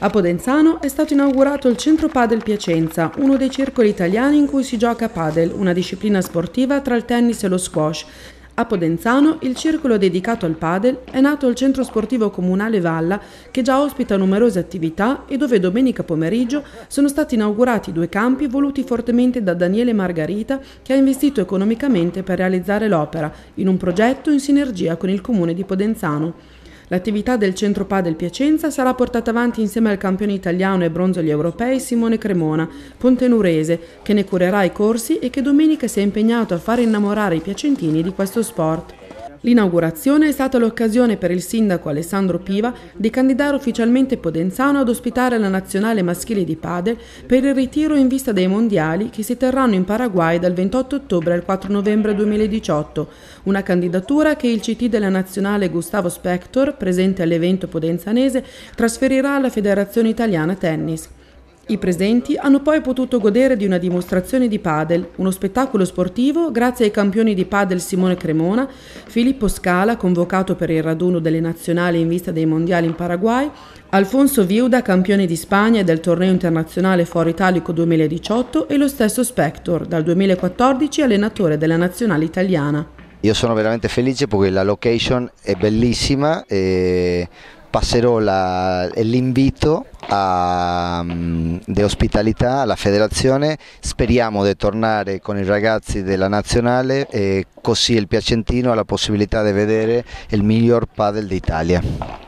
A Podenzano è stato inaugurato il Centro Padel Piacenza, uno dei circoli italiani in cui si gioca padel, una disciplina sportiva tra il tennis e lo squash. A Podenzano il circolo dedicato al padel è nato al centro sportivo comunale Valla che già ospita numerose attività e dove domenica pomeriggio sono stati inaugurati due campi voluti fortemente da Daniele Margarita che ha investito economicamente per realizzare l'opera in un progetto in sinergia con il comune di Podenzano. L'attività del Centro Padel Piacenza sarà portata avanti insieme al campione italiano e bronzo agli europei Simone Cremona, pontenurese, che ne curerà i corsi e che domenica si è impegnato a fare innamorare i piacentini di questo sport. L'inaugurazione è stata l'occasione per il sindaco Alessandro Piva di candidare ufficialmente Podenzano ad ospitare la nazionale maschile di padel per il ritiro in vista dei mondiali che si terranno in Paraguay dal 28 ottobre al 4 novembre 2018, una candidatura che il CT della nazionale Gustavo Spector, presente all'evento podenzanese, trasferirà alla Federazione Italiana Tennis. I presenti hanno poi potuto godere di una dimostrazione di padel, uno spettacolo sportivo grazie ai campioni di padel Simone Cremona, Filippo Scala, convocato per il raduno delle nazionali in vista dei mondiali in Paraguay, Alfonso Viuda, campione di Spagna e del torneo internazionale Foro Italico 2018 e lo stesso Spector, dal 2014 allenatore della nazionale italiana. Io sono veramente felice perché la location è bellissima e passerò l'invito um, di ospitalità alla federazione, speriamo di tornare con i ragazzi della nazionale e così il Piacentino ha la possibilità di vedere il miglior padel d'Italia.